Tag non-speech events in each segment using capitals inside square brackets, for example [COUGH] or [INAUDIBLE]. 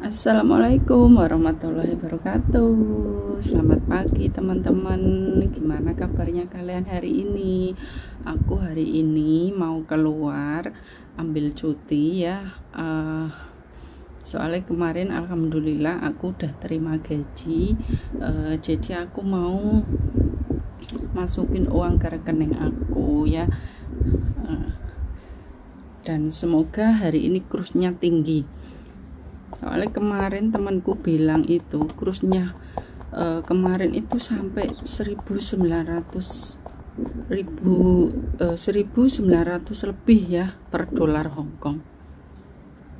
Assalamualaikum warahmatullahi wabarakatuh. Selamat pagi teman-teman. Gimana kabarnya kalian hari ini? Aku hari ini mau keluar Ambil cuti ya. Uh, Soalnya kemarin Alhamdulillah aku udah terima gaji. Uh, Jadi aku mau Masukin uang ke rekening aku ya. Uh, Dan semoga hari ini kurusnya tinggi soalnya kemarin temanku bilang itu krusnya uh, kemarin itu sampai 1900 ribu uh, 1900 lebih ya per dolar Hongkong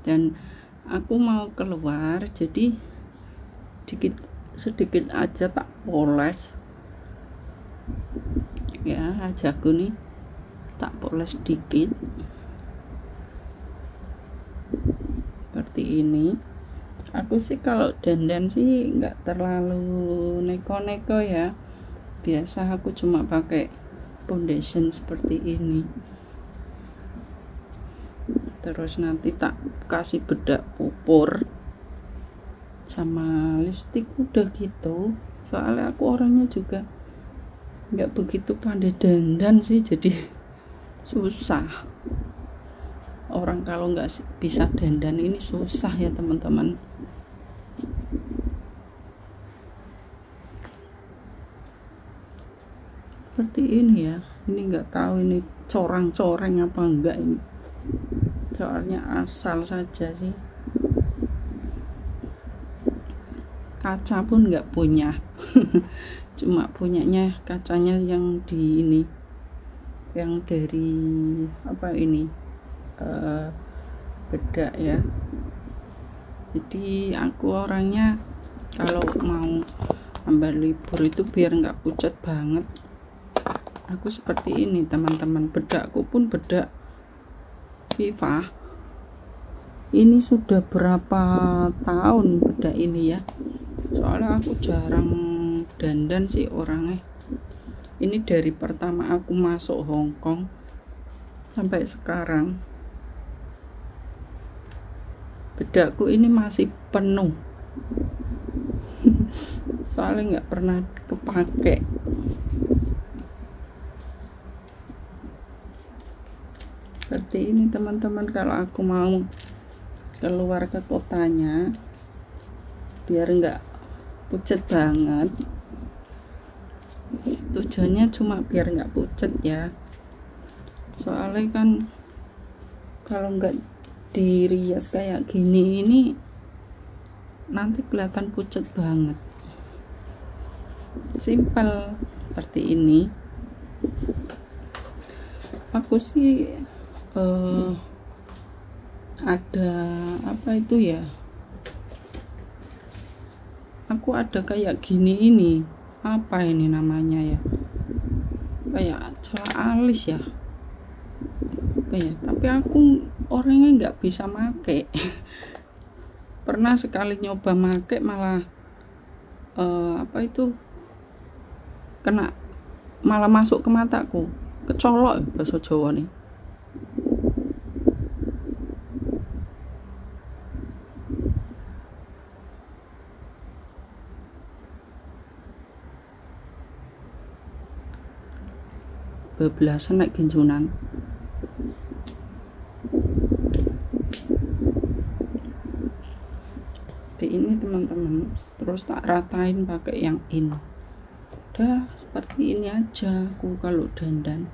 dan aku mau keluar jadi sedikit sedikit aja tak poles. Ya ajaku nih tak poles sedikit seperti ini aku sih kalau dandan sih nggak terlalu neko-neko ya. Biasa aku cuma pakai foundation seperti ini. Terus nanti tak kasih bedak pupur sama lipstick udah gitu. Soalnya aku orangnya juga nggak begitu pandai dandan sih jadi [LAUGHS] susah orang kalau nggak bisa dandan ini susah ya teman-teman. Seperti ini ya ini nggak tahu ini corang-coreng apa enggak ini. Soalnya asal saja sih. Kaca pun nggak punya. [LAUGHS] Cuma punyanya kacanya yang di ini yang dari apa ini uh, bedak ya. Jadi aku orangnya kalau mau ambil libur itu biar nggak pucat banget. Aku seperti ini teman-teman. Bedakku pun bedak. Viva ini sudah berapa tahun bedak ini ya? Soalnya aku jarang dandan sih orangnya. Ini dari pertama aku masuk Hongkong sampai sekarang bedakku ini masih penuh. [LAUGHS] Soalnya nggak pernah kepake. Seperti ini teman-teman kalau aku mau keluar ke kotanya biar enggak pucat banget. Tujuannya cuma biar enggak pucat ya. Soalnya kan kalau enggak dirias kayak gini ini nanti kelihatan pucat banget. Simpel seperti ini. Aku sih uh, ada apa itu ya? Aku ada kayak gini ini apa ini namanya ya? Kayak celah alis ya? Ya? Tapi aku orangnya nggak bisa make. [LAUGHS] Pernah sekali nyoba make malah uh, apa itu? Kena malah masuk ke mataku. Kecolok bahasa Jawa nih. Bablasan naik genjunan ini teman-teman. Terus tak ratain pakai yang in. Udah seperti ini aja aku kalau dandan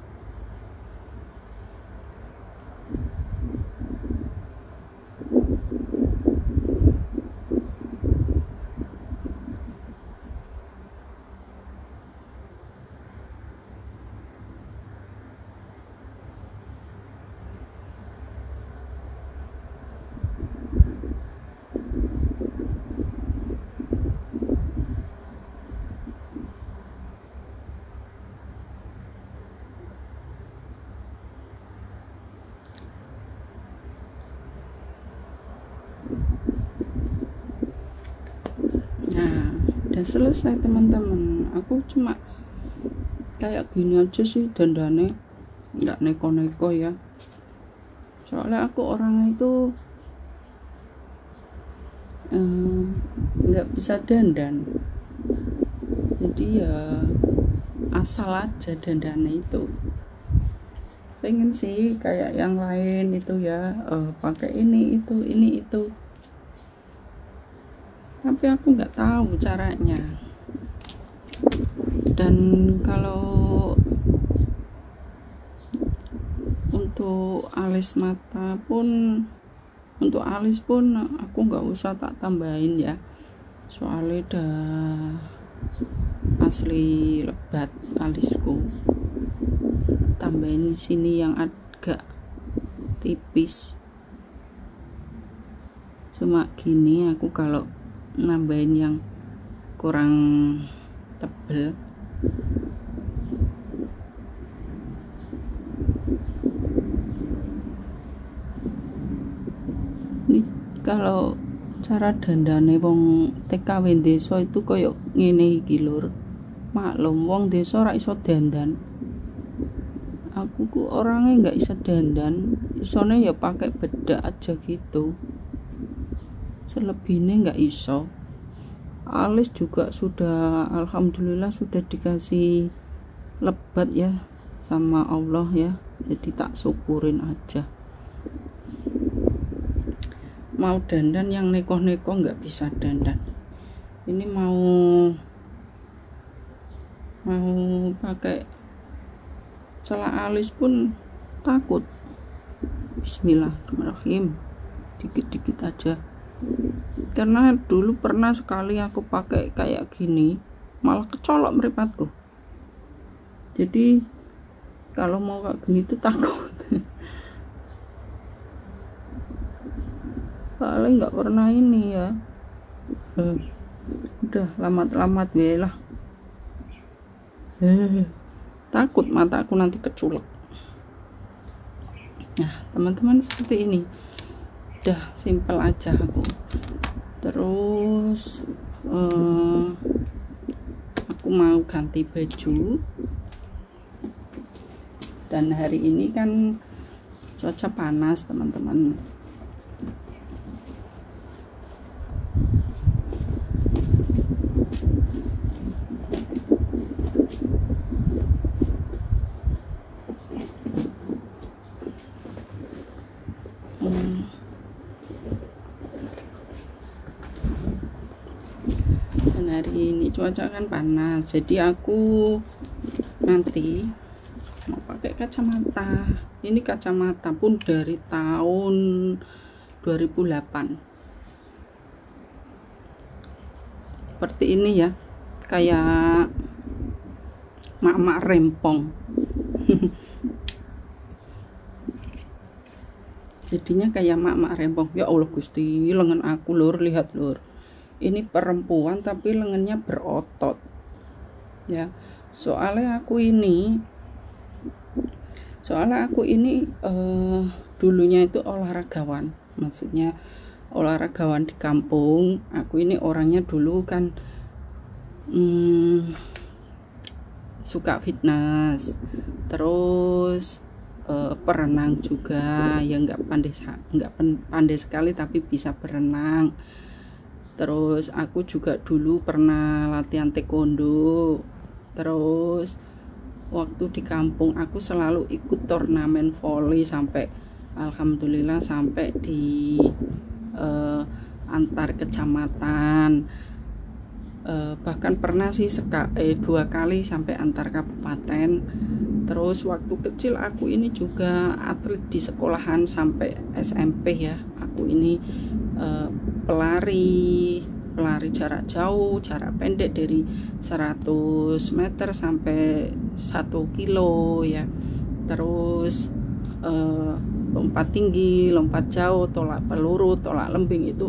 nah udah selesai teman-teman. Aku cuma kayak gini aja sih dandane nggak neko-neko ya. Soalnya aku orang itu eh, nggak bisa dandan. Jadi ya asal aja dandannya itu. Pengen sih kayak yang lain itu ya uh, pakai ini itu ini itu tapi aku nggak tahu caranya. Dan kalau untuk alis mata pun untuk alis pun aku nggak usah tak tambahin ya. Soalnya udah asli lebat alisku. Tambahin sini yang agak tipis. Cuma gini aku kalau nambahin yang kurang tebel. Ini kalau cara dandane wong TKW desa itu koyok ngene iki lur. Maklum wong desa ora iso dandan. Aku ku orangnya nggak bisa dandan. Isone ya pakai bedak aja gitu selebihnya nggak iso. Alis juga sudah alhamdulillah sudah dikasih lebat ya sama Allah ya. Jadi tak syukurin aja. Mau dandan yang neko-neko nggak bisa dandan. Ini mau mau pakai celah alis pun takut. Bismillahirrahmanirrahim. Dikit-dikit aja karena dulu pernah sekali aku pakai kayak gini malah kecolok meripatku. Jadi kalau mau kayak gini tuh takut. [LAUGHS] Paling nggak pernah ini ya. Udah lamat-lamat lah. Takut mataku nanti keculek. Nah teman-teman seperti ini udah simpel aja aku. Terus uh, aku mau ganti baju. Dan hari ini kan cuaca panas teman-teman dan hari ini cuaca kan panas jadi aku nanti mau pakai kacamata. Ini kacamata pun dari tahun 2008 seperti ini ya kayak mak-mak rempong. [LAUGHS] Jadinya kayak mak-mak rempong. Ya Allah Gusti lengan aku lur lihat lur ini perempuan tapi lengannya berotot. Ya soalnya aku ini soalnya aku ini uh, dulunya itu olahragawan. Maksudnya olahragawan di kampung. Aku ini orangnya dulu kan hmm, suka fitness. Terus uh, perenang juga. Yang nggak pandai nggak pandai sekali tapi bisa berenang terus aku juga dulu pernah latihan taekwondo. Terus waktu di kampung aku selalu ikut turnamen volley sampai alhamdulillah sampai di uh, antar kecamatan. Uh, bahkan pernah sih seka, eh, dua kali sampai antar kabupaten. Terus waktu kecil aku ini juga atlet di sekolahan sampai SMP ya. Aku ini uh, pelari pelari jarak jauh jarak pendek dari 100 meter sampai 1 kilo ya. Terus uh, lompat tinggi lompat jauh tolak peluru tolak lembing itu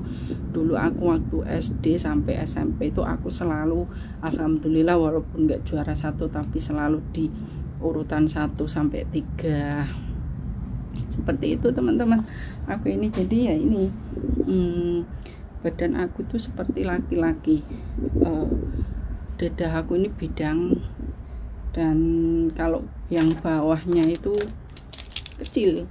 dulu aku waktu SD sampai SMP itu aku selalu alhamdulillah walaupun nggak juara satu tapi selalu di urutan 1 sampai 3 seperti itu teman-teman. Aku ini jadi ya ini hmm, badan aku tuh seperti laki-laki. Uh, dada aku ini bidang dan kalau yang bawahnya itu kecil.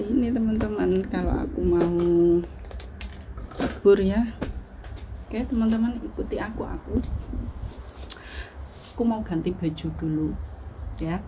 Ini teman-teman. Kalau aku mau cabur ya. Oke teman-teman ikuti aku aku aku mau ganti baju dulu ya